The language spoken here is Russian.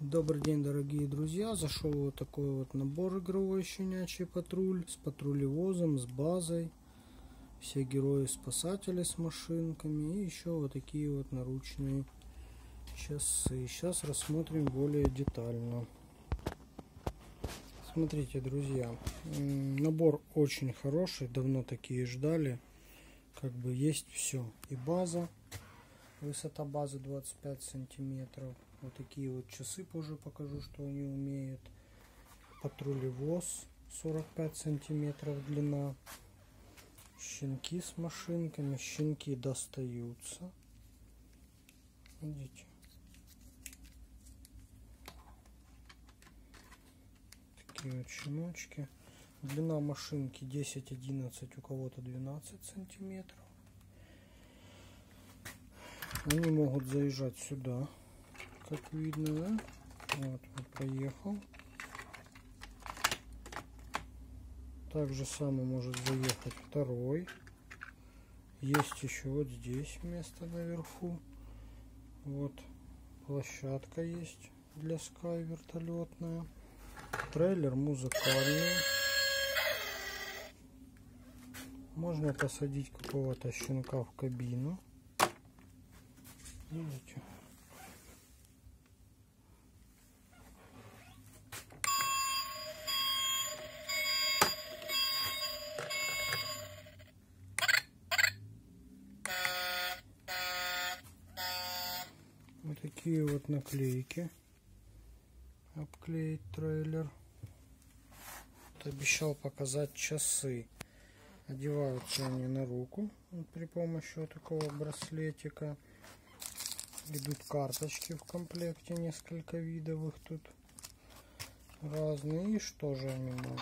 Добрый день, дорогие друзья! Зашел вот такой вот набор игровой щенячий патруль с патрулевозом, с базой. Все герои-спасатели с машинками и еще вот такие вот наручные часы. Сейчас рассмотрим более детально. Смотрите, друзья, набор очень хороший, давно такие ждали. Как бы есть все. И база, высота базы 25 сантиметров вот такие вот часы позже покажу, что они умеют. Патрулевоз 45 сантиметров длина. Щенки с машинками. Щенки достаются. Видите? Такие вот щеночки. Длина машинки 10-11, у кого-то 12 сантиметров. Они могут заезжать сюда как видно, да? Вот, вот проехал. Так же самое может заехать второй. Есть еще вот здесь место наверху. Вот площадка есть для Sky вертолетная. Трейлер музыкальный. Можно посадить какого-то щенка в кабину. Видите? Вот такие вот наклейки. Обклеить трейлер. Вот обещал показать часы. Одеваются они на руку при помощи вот такого браслетика. Идут карточки в комплекте, несколько видов их тут разные. И что же они могут?